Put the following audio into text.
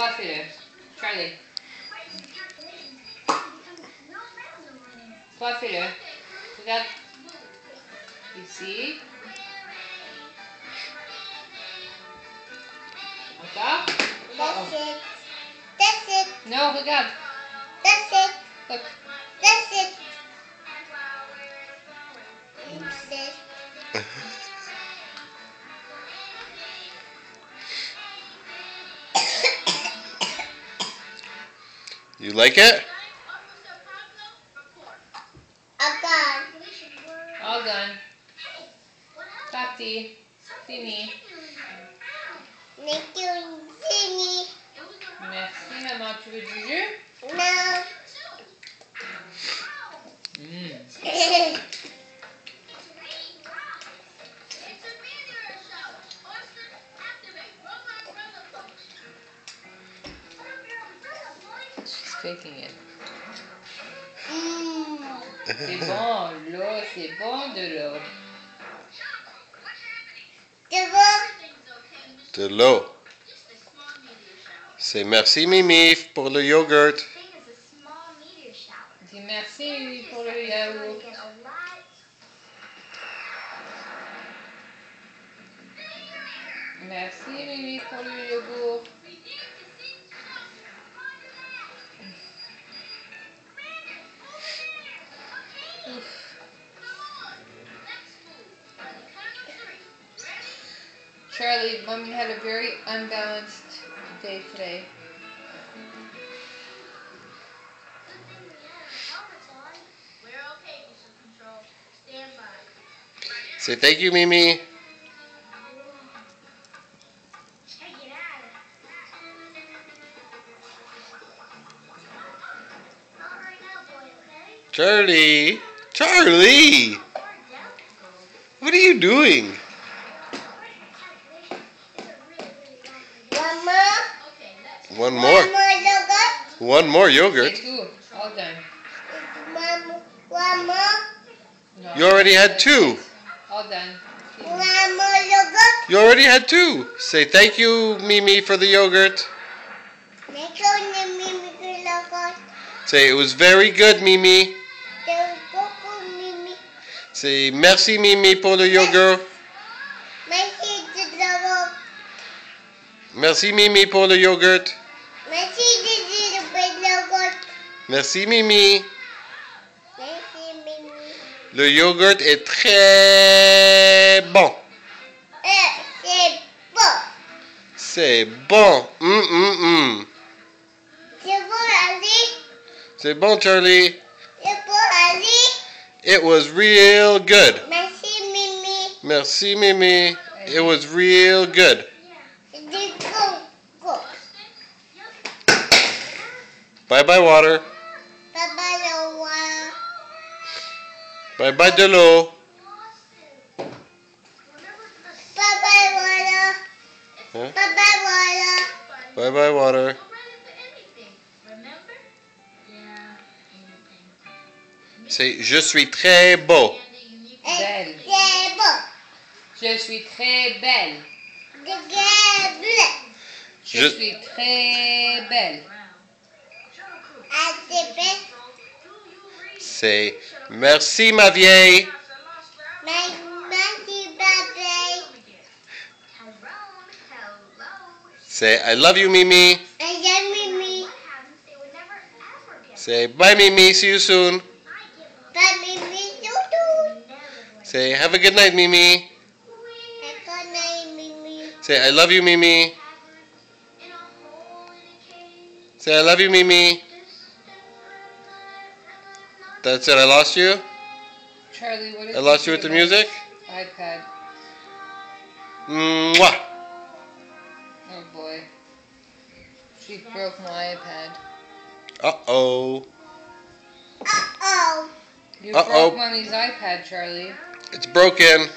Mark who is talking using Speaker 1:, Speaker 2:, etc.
Speaker 1: Coiffez-le. Charlie. Coiffez-le. Regarde. Ici. Encore.
Speaker 2: That's it. That's it.
Speaker 1: Non, regarde.
Speaker 2: That's it.
Speaker 1: Look.
Speaker 2: That's it. That's it.
Speaker 3: You like it?
Speaker 2: Again.
Speaker 1: All done. Tati. Fini.
Speaker 2: Thank you, Ginny.
Speaker 1: Merci, maman. Tu veux du jus? She's taking it.
Speaker 2: Mm.
Speaker 1: C'est bon, l'eau, c'est bon de l'eau.
Speaker 2: The book.
Speaker 3: De l'eau. C'est merci Mimi pour le yogurt.
Speaker 1: Dis merci pour le yaourt. Merci Mimi pour le yogourt. Charlie, mommy had a very unbalanced day today.
Speaker 3: Say thank you Mimi. Charlie. Charlie. What are you doing?
Speaker 2: One more.
Speaker 4: Okay, let's
Speaker 3: One
Speaker 2: One
Speaker 3: more.
Speaker 2: more yogurt.
Speaker 3: One more yogurt.
Speaker 1: C'est tout. All done.
Speaker 2: One, one more.
Speaker 1: No.
Speaker 3: You already had two.
Speaker 1: All done.
Speaker 2: One more yogurt.
Speaker 3: You already had two. Say thank you Mimi for the yogurt.
Speaker 2: Make sure you make me yogurt.
Speaker 3: Say it was very good Mimi.
Speaker 2: Mimi.
Speaker 3: Say merci Mimi pour le yogurt.
Speaker 2: Merci de yogurt.
Speaker 3: Merci Mimi pour le yogurt.
Speaker 2: Merci yogurt.
Speaker 3: Merci Mimi.
Speaker 2: Merci mimi.
Speaker 3: Le yogurt est très bon.
Speaker 2: Eh, c'est bon.
Speaker 3: C'est bon. Hum, hum, hum.
Speaker 2: C'est bon, Ali.
Speaker 3: C'est bon Charlie.
Speaker 2: C'est bon, Ali.
Speaker 3: It was real good.
Speaker 2: Merci, Mimi.
Speaker 3: Merci Mimi. It was real good. Bye bye water.
Speaker 2: Papa, le roi.
Speaker 3: Bye bye de l'eau.
Speaker 2: Papa, voilà.
Speaker 3: Huh?
Speaker 2: Papa, voilà.
Speaker 3: Bye bye water.
Speaker 4: Don't run into anything. Remember? Yeah, anything.
Speaker 3: C'est je suis très beau.
Speaker 4: And a unique
Speaker 2: Eh,
Speaker 1: Belle.
Speaker 2: C'est bon.
Speaker 1: Je suis très belle. Je,
Speaker 3: Je-
Speaker 1: suis très belle.
Speaker 2: C'est
Speaker 3: merci ma vieille.
Speaker 4: Hello.
Speaker 3: I love you Mimi.
Speaker 2: Et j'ai Mimi.
Speaker 3: Say bye Mimi. See you soon.
Speaker 4: I.
Speaker 2: Pas Mimi.
Speaker 3: Say have a good night Mimi.
Speaker 2: Et connais Mimi.
Speaker 3: Say I love you Mimi. Say I love you Mimi. That's it. I lost you.
Speaker 1: Charlie, what is
Speaker 3: I lost you with the music.
Speaker 1: iPad.
Speaker 3: Mwah.
Speaker 1: Oh boy. She broke my iPad.
Speaker 3: Uh oh.
Speaker 2: Uh-oh.
Speaker 1: You
Speaker 3: Uh-oh.
Speaker 1: broke mommy's iPad, Charlie.
Speaker 3: It's broken.